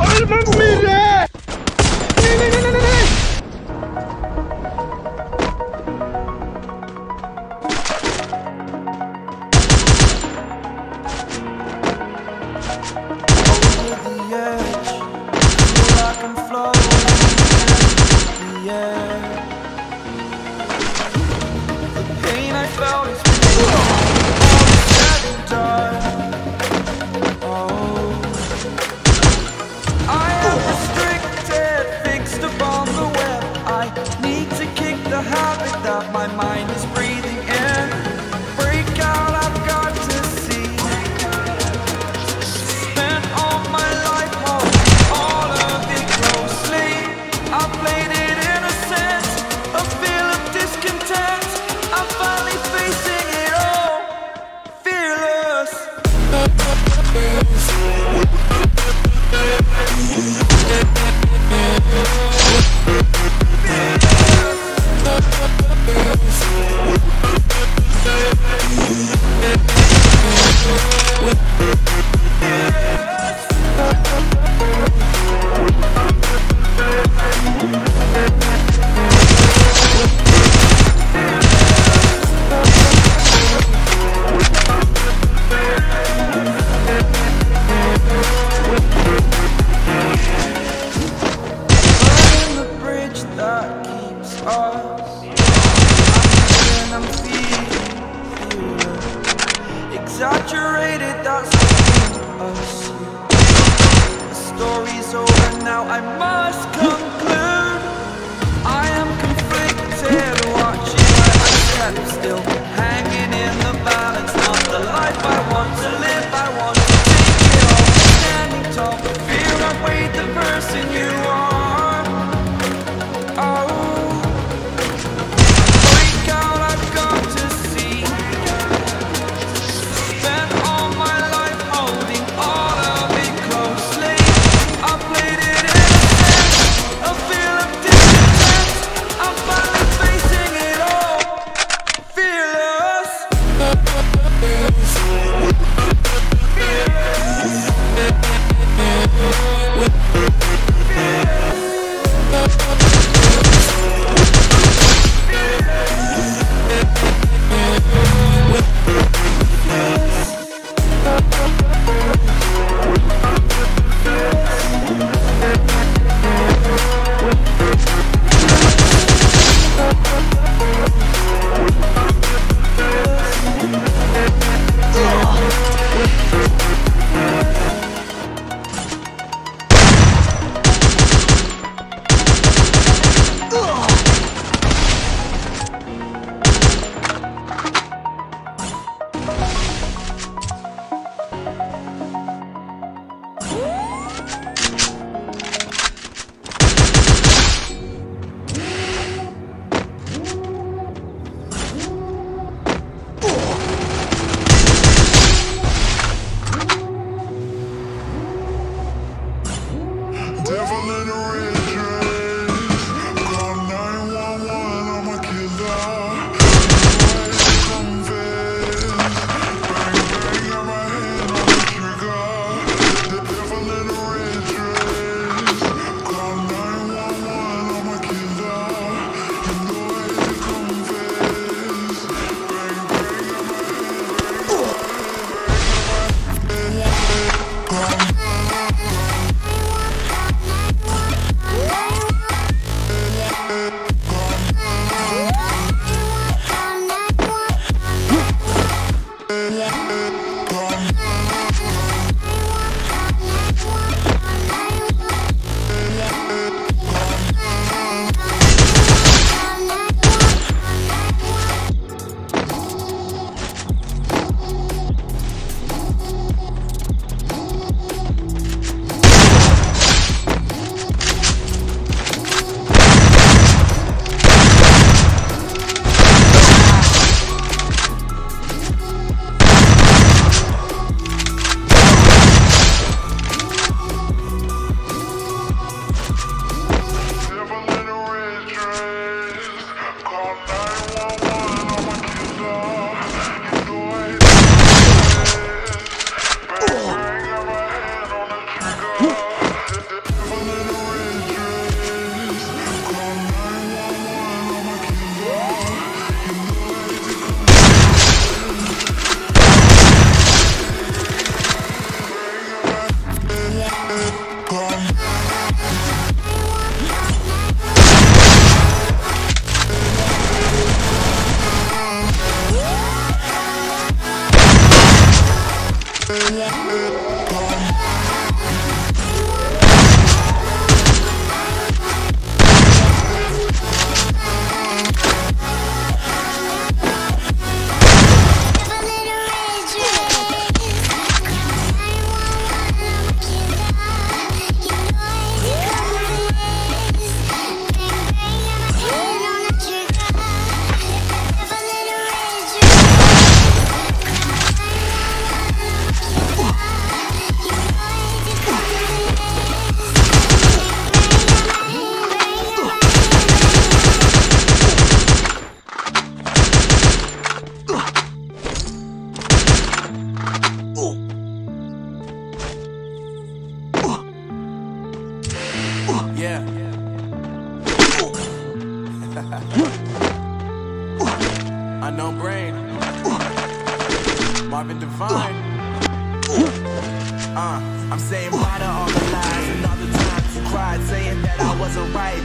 Olha, mano, exaggerated, that's us The story's over now, I must conclude. I am conflicted, watching where I still.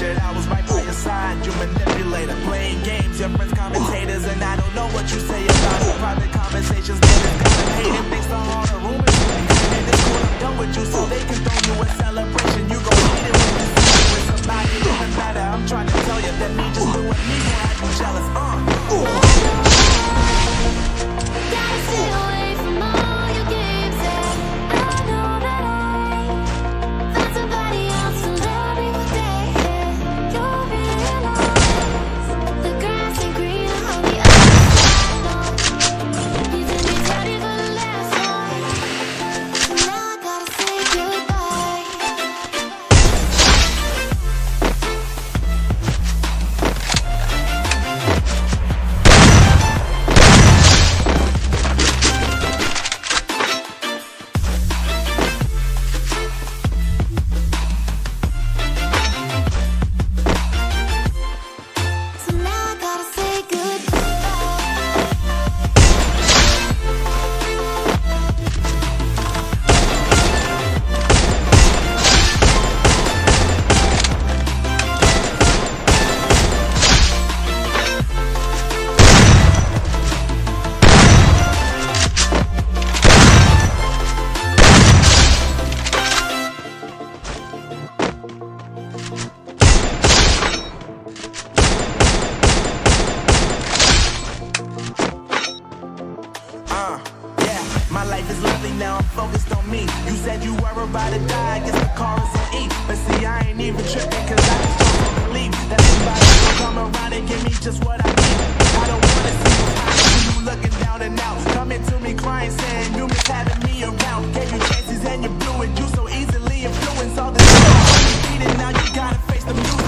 I was right lonely, now I'm focused on me. You said you were about to die, I guess the car is on E. But see, I ain't even tripping, cause I just don't believe that somebody will come around and give me just what I need. I don't wanna see what's you looking down and out. Coming to me crying, saying you miss having me around. Gave you chances and you blew it, you so easily influenced all this. Now you gotta face the music.